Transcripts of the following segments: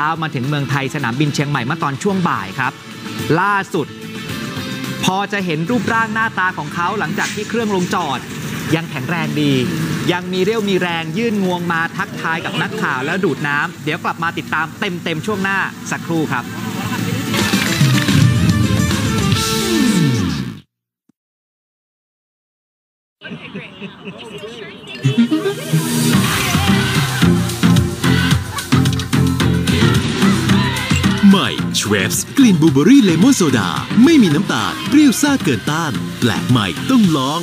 เอามาถึงเมืองไทยสนามบินเชียงใหม่เมื่อตอนช่วงบ่ายครับ ล่าสุด พอจะเห็นรูปร่างหน้าตาของเขาหลังจากที่เครื่องลงจอด ยังแข็งแรงดี ยังมีเรี่ยวมีแรงยื่นงวงมาทักทายกับนักข่าวแล้วดูดน้ำเดี๋ยวกลับมาติดตามเต็มๆช่วงหน้าสักครู่ครับ Schweppes กลิ่น blueberry lemon โซดา ไม่มีน้ำตาลเปรี้ยวซ่าเกินต้าน แปลกใหม่ต้องลอง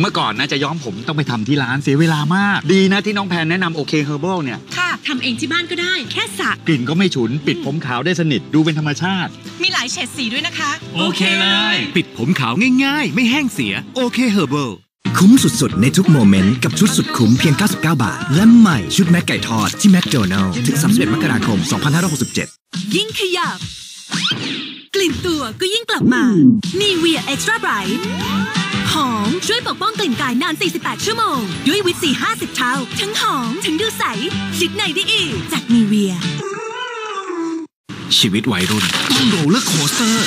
เมื่อก่อนนะจะย้อมผมต้องไปทำที่ร้านเสียเวลามาก ดีนะที่น้องแพนแนะนำ OK Herbal เนี่ย ค่ะทำเองที่บ้านก็ได้ แค่สระกลิ่นก็ไม่ฉุน ปิดผมขาวได้สนิทดูเป็นธรรมชาติ มีหลายเฉดสีด้วยนะคะโอเคเลยปิดผมขาวง่ายๆ ไม่แห้งเสีย OK Herbal คุ้มสุดๆ ในทุก moment กับชุดสุดคุ้มเพียง 99 บาท และใหม่ชุดแมคไก่ทอดที่แมคโดนัลด์ถึง 31 มกราคม 2567 ยิ่งขยับ กลิ่นตัวก็ยิ่งกลับมา NIVEA Extra Bright หอม ช่วยปกป้องกลิ่นกายนาน 48 ชั่วโมง ด้วยวิต C 50 เท่า ทั้งหอม ทั้งดูใสชิดในได้อีก จาก NIVEA ชีวิตวัยรุ่น ต้อง Roller Coaster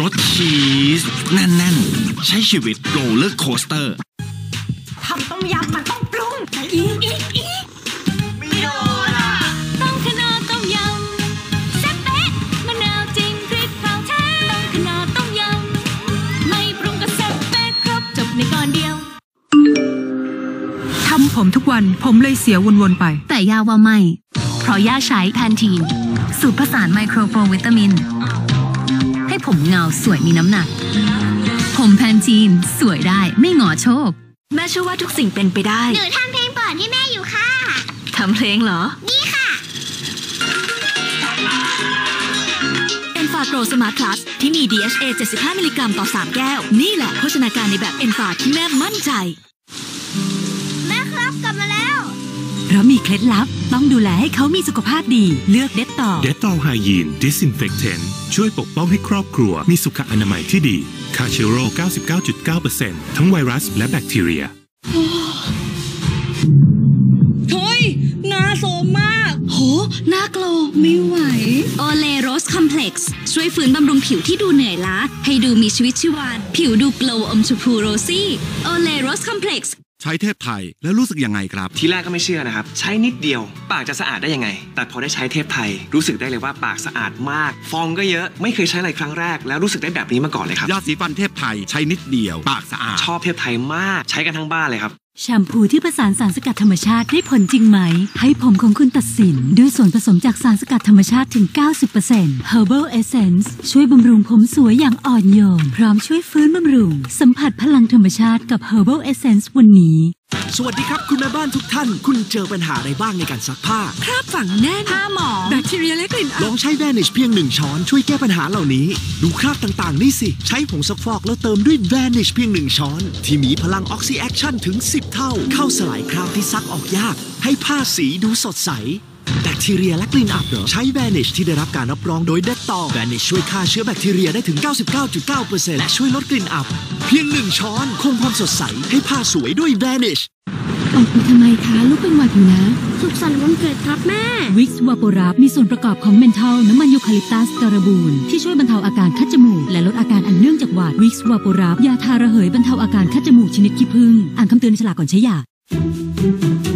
รสชีสแน่นๆ ใช้ชีวิต Roller Coaster ทำต้มยำมันต้องปรุงอีกอีก ผมทุกวันผมเลยเสียวนๆไป แต่ย่าว่าไม่ เพราะย่าใช้แพนทีน สูตรผสานไมโครโปรวิตามิน ให้ผมเงาสวยมีน้ำหนัก ผม Pantene สวยได้ไม่ง้อโชค แม่เชื่อว่าทุกสิ่งเป็นไปได้ หนูทำเพลงเปิดให้แม่อยู่ค่ะทำเพลงเหรอ นี่ค่ะ Enfagrow Smart Plus ที่มี DHA 75 มิลลิกรัมต่อ 3 แก้ว นี่แหละโภชนาการในแบบ Enfa ที่แม่มั่นใจ เพราะมีเคล็ดลับต้องดูแลให้เขามีสุขภาพดี เลือกเด็ดต่อเดต o อ h ไฮยีนดิสอินเฟคเทนช่วยปกป้องให้ครอบครัว มีสุขอนามัยที่ดีฆ่าเชื้อโรค 99.9%ทั้งไวรัสและแบคทีเรียเฮ้ยหน้าโทรมมาก โหหน้า glow ไม่ไหว Olay Rose Complex ช่วยฟื้นบำรุงผิวที่ดูเหนื่อยล้า ให้ดูมีชีวิตชีวา ผิวดู glow อมชมพู rosy Olay Rose Complex ใช้เทพไทยแล้วรู้สึกยังไงครับ ทีแรกก็ไม่เชื่อนะครับ ใช้นิดเดียว ปากจะสะอาดได้ยังไง แต่พอได้ใช้เทพไทย รู้สึกได้เลยว่าปากสะอาดมาก ฟองก็เยอะไม่เคยใช้อะไรครั้งแรก แล้วรู้สึกได้แบบนี้มาก่อนเลยครับยาสีฟันเทพไทยใช้นิดเดียว ปากสะอาดชอบเทพไทยมากใช้กันทั้งบ้านเลยครับ แชมพูที่ผสานสารสกัดธรรมชาติได้ผลจริงไหม ให้ผมของคุณตัดสิน ด้วยส่วนผสมจากสารสกัดธรรมชาติถึง 90% Herbal Essence ช่วยบำรุงผมสวยอย่างอ่อนโยน พร้อมช่วยฟื้นบำรุง สัมผัสพลังธรรมชาติกับ Herbal Essence วันนี้ สวัสดีครับคุณแม่บ้านทุกท่าน คุณเจอปัญหาอะไรบ้างในการซักผ้า คราบฝังแน่นผ้าหมองแบคทีเรียและกลิ่นลองใช้ Vanish เพียงหนึ่งช้อนช่วยแก้ปัญหาเหล่านี้ ดูคราบต่างๆ นี่สิ ใช้ผงซักฟอกแล้วเติมด้วย Vanish เพียงหนึ่งช้อน ที่มีพลัง Oxy Action ถึง 10 เท่า เข้าสลายคราบที่ซักออกยาก ให้ผ้าสีดูสดใส แบคทีเรียและกลิ่นอับเหรอ ใช้ Vanish ที่ได้รับการรับรองโดย Dettol Vanish ช่วยฆ่าเชื้อแบคทีเรียได้ถึง 99.9%และช่วยลดกลิ่นอับ เพียงหนึ่งช้อนคงความสดใสให้ผ้าสวยด้วย Vanish ออกมาทำไมคะ ลูกเป็นหวัดอยู่นะ สุขสันต์วันเกิดครับแม่ วิกซ์วาโปรับมีส่วนประกอบของเมนทอลน้ำมันยูคาลิปตัสการบูนที่ช่วยบรรเทาอาการคัดจมูก และลดอาการอันเนื่องจากหวัดวิกซ์วาโปรับยาทาระเหยบรรเทาอาการคัดจมูกชนิดขี้ผึ้งอ่านคำเตือนในฉลากก่อนใช้ยาแอบ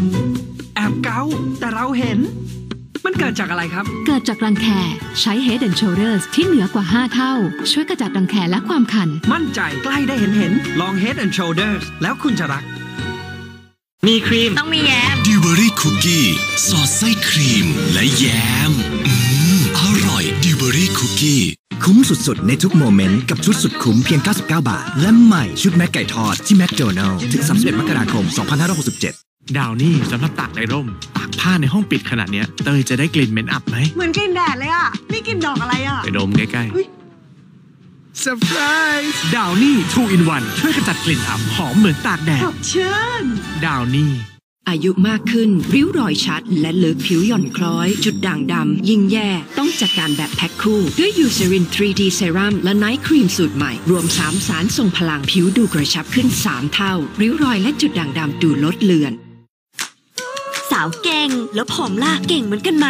เกาแต่เราเห็น มันเกิดจากอะไรครับ เกิดจากรังแคใช้ Head and Shoulders ที่เหนือกว่า 5 เท่า ช่วยกระจัดรังแคและความคัน มั่นใจใกล้ได้เห็นเห็น ลอง Head and Shoulders แล้วคุณจะรัก มีครีม ต้องมีแย้มดิวเบอรี่คุกกี้สอดไส้ครีม และแยมอืมอร่อยดิวเบอรี่คุกกี้คุ้มสุดๆ ในทุกโมเมนต์ กับชุดสุดคุ้มเพียง 99 บาท และใหม่ชุดแม็กไก่ทอดที่แมคโดนัลล์ถึง 31 มกราคม 2567 ดาวนี่สำหรับตากในร่ม ตากผ้าในห้องปิดขนาดเนี้ยเตยจะได้กลิ่นเหม็นอับไหม เหมือนกลิ่นแดดเลยอะ นี่กลิ่นดอกอะไรอะ ไปดมใกล้ๆเซอร์ไพรส์ดาวนี่2 in 1ช่วยขจัดกลิ่นอับหอมเหมือนตากแดดสดชื่น Downy อายุมากขึ้น ริ้วรอยชัด ร่องลึกผิวหย่อนคล้อย จุดด่างดำ ยิ่งแย่ ต้องจัดการแบบแพ็คคู่ ด้วยยูเซริน 3D เซรั่มและไนท์ครีมสูตรใหม่ รวม 3 สารส่งพลังผิวดูกระชับขึ้น 3 เท่า ริ้วรอยและจุดด่างดำดูลดเลือนสาวเก่ง แล้วผมล่ะเก่งเหมือนกันไหม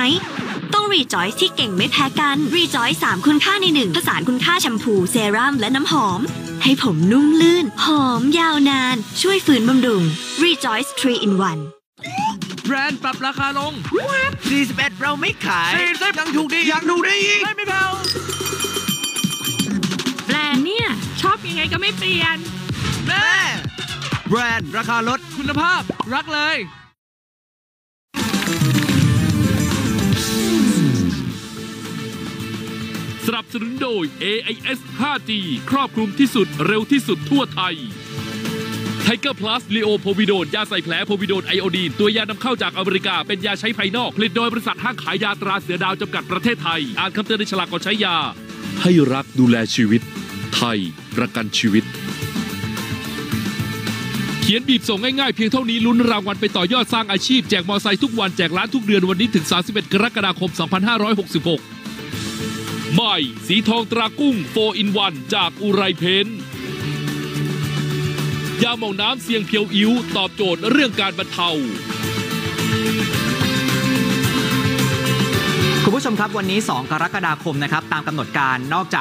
Rejoice ที่เก่งไม่แพ้กัน Rejoice 3คุณค่าในหนึ่งผสานคุณค่าแชมพูเซรั่มและน้ำหอม ให้ผมนุ่มลื่น หอมยาวนาน ช่วยฝืนบำรุง Rejoice 3 in 1แบรนด์ปรับราคาลง 41 เราไม่ขาย40ยังถูกดียังถูกดีอีกไม่แพงแบรนด์เนี่ย ชอบยังไงก็ไม่เปลี่ยนแม่แบรนด์ราคาลดคุณภาพรักเลย สนับสนุนโดย AIS 5G ครอบคลุมที่สุดเร็วที่สุดทั่วไทย ไทเกอร์พลัสลีโอโพวิโดนยาใส่แผลโพวิโดนไอโอดีน ตัวยานำเข้าจากอเมริกา เป็นยาใช้ภายนอก ผลิตโดยบริษัทห้างขายยาตราเสือดาวจำกัดประเทศไทย อ่านคำเตือนในฉลากก่อนใช้ยา ให้รักดูแลชีวิต ไทย ประกันชีวิตเขียนบีบส่งง่ายๆ เพียงเท่านี้ลุ้นรางวัลไปต่อยอดสร้างอาชีพ แจกมอไซค์ทุกวัน แจกร้านทุกเดือนวันนี้ถึง 31 กรกฎาคม 2566 ใหม่สีทองตรากุ้ง4 in 1จากอุไรเพนยาหมองน้ำเสียงเพียวอิ้วตอบโจทย์เรื่องการบรรเทาคุณผู้ชมครับวันนี้ 2 กรกฎาคมนะครับตามกำหนดการนอกจาก